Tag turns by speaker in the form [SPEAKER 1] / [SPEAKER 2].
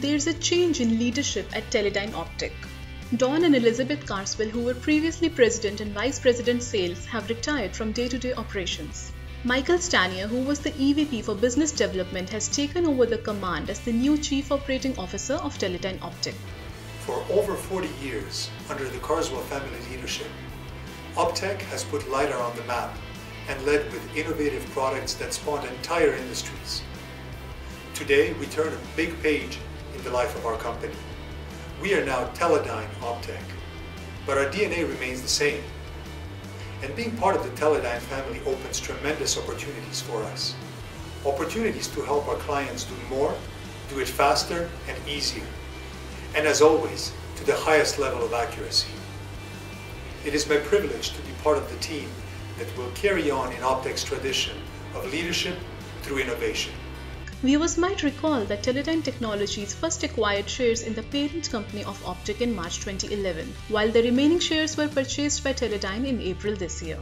[SPEAKER 1] there's a change in leadership at Teledyne Optech. Don and Elizabeth Carswell, who were previously president and vice president sales, have retired from day to day operations. Michel Stanier, who was the EVP for business development, has taken over the command as the new chief operating officer of Teledyne Optech.
[SPEAKER 2] For over 40 years, under the Carswell family leadership, Optech has put LiDAR on the map and led with innovative products that spawned entire industries. Today, we turn a big page in the life of our company. We are now Teledyne Optech, but our DNA remains the same. And being part of the Teledyne family opens tremendous opportunities for us. Opportunities to help our clients do more, do it faster and easier. And as always, to the highest level of accuracy. It is my privilege to be part of the team that will carry on in Optech's tradition of leadership through innovation.
[SPEAKER 1] Viewers might recall that Teledyne Technologies first acquired shares in the parent company of Optech in March 2011, while the remaining shares were purchased by Teledyne in April this year.